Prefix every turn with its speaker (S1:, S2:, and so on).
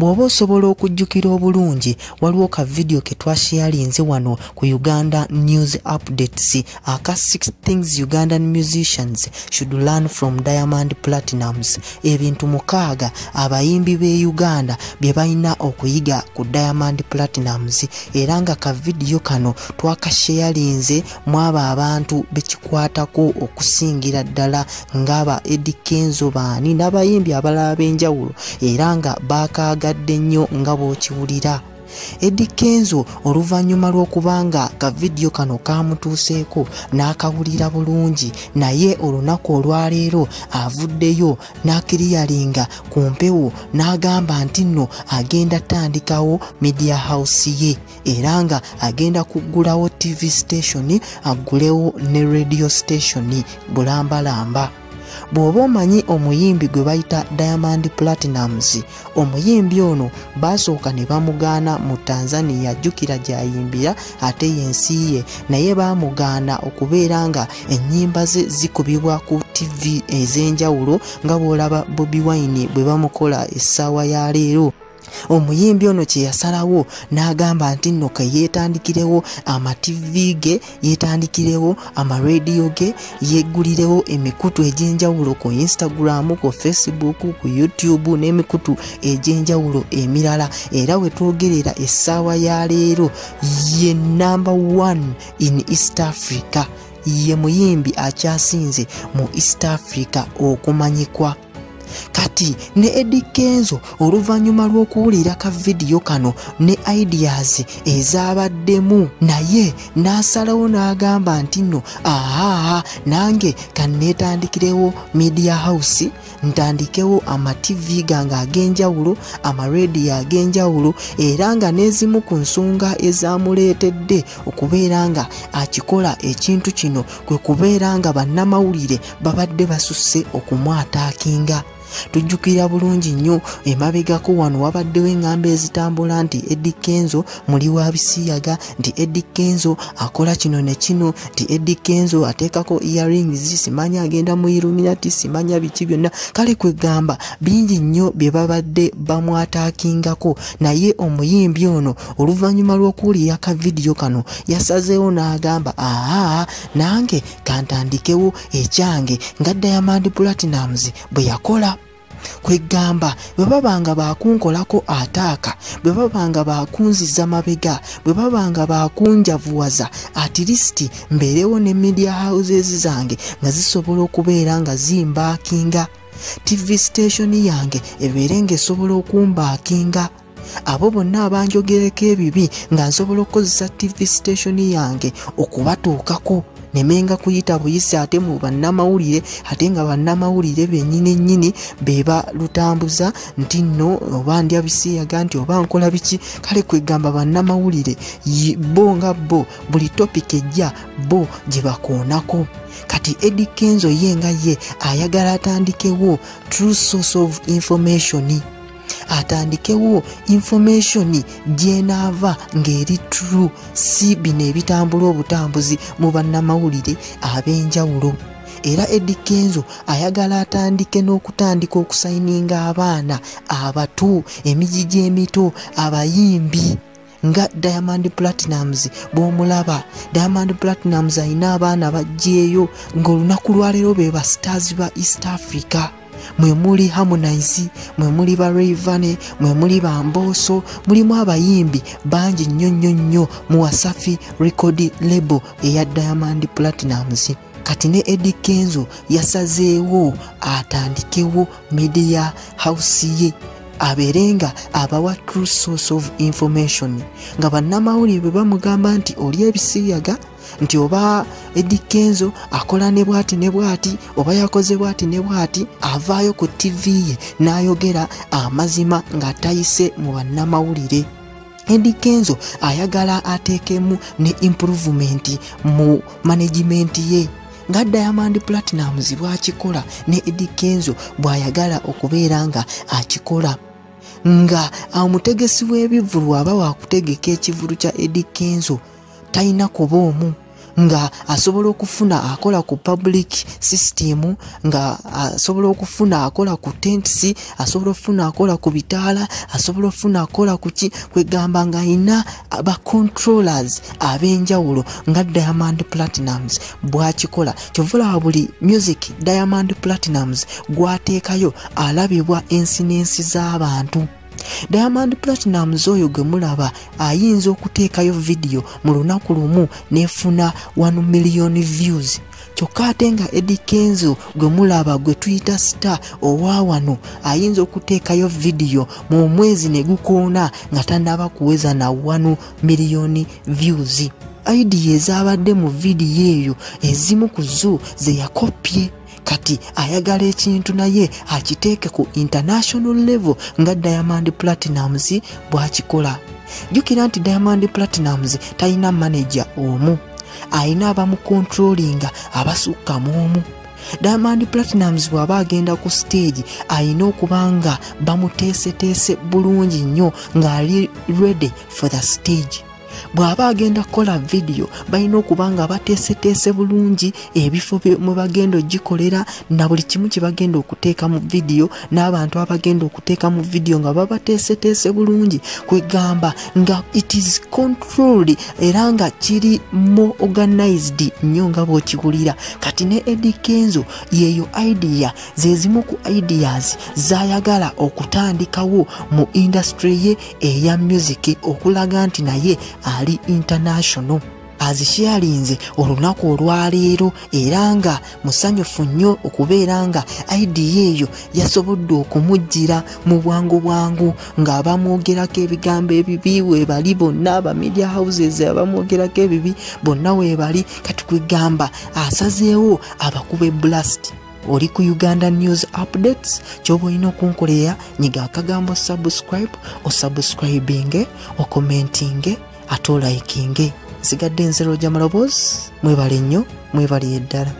S1: bw'oba osobola okujjukira obulungi waliwo ka vidiyo ke twashiyalinze wano ku uganda news updates. Aka 6 things ugandan musicians should learn from diamond platinums. Ebintu mukaaga abayimbi b'e uganda bye balina okuyiga ku diamond platinums. Era nga ka vidiyo kano twakasheyalinze mu abo abantu bekikwatako okusingira ddala ng'aba edikenzo baani n'abayimbi abalala b'enjawulo era nga baakaagadde nnyo nga bw'okiwulira. Edi kenzo oluvannyuma lw'okubanga ka vidiyo kano kamutuuseeko n'akawulira bulungi naye olunaku olwaleero avuddeyo n'akiriyalinga ku mpewo n'agamba nti nno agenda tandikawo media house ye era nga agenda kuggulawo tv station aggulewo ne radio station bulambalamba bw'oba omanyi omuyimbi gwe bayita diamond platinums omuyimbi ono baasooka ne bamugaana mu tanzania jjukira gy'ayimbira ate yensi ye naye baamugaana okubeera nga ennyimba ze zikubibwa ku tv ez'enjawulo nga bw'olaba bobi wine bwe bamukola essaawa ya leero omuyimbi ono kye yasalawo n'agamba nti nno ke yeetandikirewo amativi ge yeetandikirewo amarediyo ge yeggulirewo emikutu egy'enjawulo ku instagram ku facebook ku youtube n'emikutu egy'enjawulo emirala. Era we twogerera essaawa ya leero ye number one in east africa. Ye muyimbi akyasinze mu east africa okumanyikwa kati ne edi kenzo oluvannyuma lw'okuwulira ka vidiyo kano ne ideas ezabaddemu. Naye n'asalawo n'agamba nti nno aha nange kanneetandikirewo media house ntandikewo amativi gange ag'enjawulo amarediyo ag'enjawulo era nga n'ezimu ku nsonga ezamuleetedde okubeera nga akikola ekintu kino kwe kubeera nga bannamawulire babadde basusse okumwataakinga tujjukira bulungi nnyo emabegako wano wabaddewo eŋŋamba ezitambula nti edi kenzo muli wa bisiyaga nti edi kenzo akola kino ne kino nti edi kenzo ateekako earrings simanya agenda mu iluminati simanya biki byonna. Kale kwegamba bingi nnyo bye babadde bamwataakingako. Naye omuyimbi ono oluvannyuma lw'okuwulira ka vidiyo kano yasazeewo n'agamba aa nange kantandikewo ekyange nga diamond platinums bwe yakola kwegamba bwe babanga bakunkolako ataaka bwe babanga bakunziza mabega bwe babanga bakunjavuwaza atilisiti mbeerewo ne media houses zange nga zisobola okubeera nga zimbaakinga. Tv station yange ebeere ng'esobola okumbaakinga. Abo bonna abanjogereko ebibi nga nsobola okukozesa tv station yange okubatuukako nemenga kuyita buyisi ate mu bannamawulire ate nga bannamawulire bennyini nnyini be balutambuza nti nno oba ndya bisiyaga nti oba nkola biki? Kale kwegamba bannamawulire bo nga bo buli topika ejja bo gye bakoonako. Kati edi kenzo ye nga ye ayagala atandikewo true source of information atandikewo information gyenaava ng'eri true. Si bino ebitambula obutambuzi mu bannamawulire ab'enjawulo. Era edi kenzo ayagala atandike n'okutandika okusayininga abaana abato emijiji emito abayimbi. Nga diamond platinums bw'omulaba diamond platinums alina abaana bajjeeyo ng'olunaku lwaleero be ba stars ba east africa mwe muli harmonize mwe muli ba rayvane mwe muli bambooso mulimu abayimbi bangi nnyo nnyo nnyo mu wasafi record label eya diamond platinums kati ne edi kenzo yasazeewo atandikewo media house ye abeere nga abawa true source of information. Nga bannamawulire bwe bamugamba nti oli ebisiyaga nti oba edi kenzo akola ne bwati ne bwati oba yakoze bwati ne bwati avaayo ku tv ye n'ayogera amazima nga tayise mu bannamawulire. Edi kenzo ayagala ateekemu ne improvement mu management ye. Nga diamond platinums bw'akikola ne edi kenzo bw'ayagala okubeera nga akikola. Nga omutegesi w'ebivulu aba waakutegeka ekivulu kya edi kenzo talina kuba omu nga asobola okufuna akola ku public system nga asobola okufuna akola ku tents asobola okufuna akola ku bitaala asobola okufuna akola ku ki kwegamba nga ayina bacontrollers ab'enjawulo nga diamond platinums bwakikola. Kyovulaba buli music diamond platinums gwateekayo alabibwa ensi n'ensi z'abantu diamond platinums oyo gwe mulaba ayinza okuteekayo vidiyo mu lunaku lumu nefuna 1 million views. Kyokka ate nga edi kenzo gwe mulaba gwe tuyita star owa wano ayinza okuteekayo vidiyo mu mwezi ne gukoona nga tannaba kuweza na 1 miliyoni views. Idiya ezabadde mu vidiyo eyo ezimu ku zo ze yakopye kati ayagala ekintu naye akiteeke ku international level nga diamond platinums bwakikola. Jjukira nti diamond platinums talina manaja omu ayina abamukontrolinga abasukka mu omu. Diamond platinums bw'aba agenda ku stage ayina okuba nga bamuteeseteese bulungi nnyo ng'ali ready for the stage bw'aba agenda kukola vidiyo balina okuba nga bateeseteese bulungi ebifo mwe bagenda ogikolera na buli kimu kye bagenda okuteeka mu vidiyo n'abantu abagenda okuteeka mu vidiyo nga babateeseteese bulungi. Kwegamba nga it is controlled era nga kiri mo organized nnyo nga bw'okiwulira kati ne edi kenzo yeeyo idea ze zimu ku ideas zayagala okutandikawo mu industry ye eya music okulaga nti naye ali international azikyalinze olunaku olwaleero era nga musanyufu nnyo okubeera nga idiya eyo yasobodde okumujjira mu bwangu bwangu ng'abamwogerako ebigambo ebibi weebali bonna aba media houses abamwogerako ebibi bonna weebali. Kati kwegamba asazeewo abakube blast. Oli ku uganda news updates kyoba olina okunkolera nyiga akagambo subscribe osubscribinge okomentinge ate olaikinge nsigadde enzero gyamaloboozi mwebale nnyo mwebaliye ddala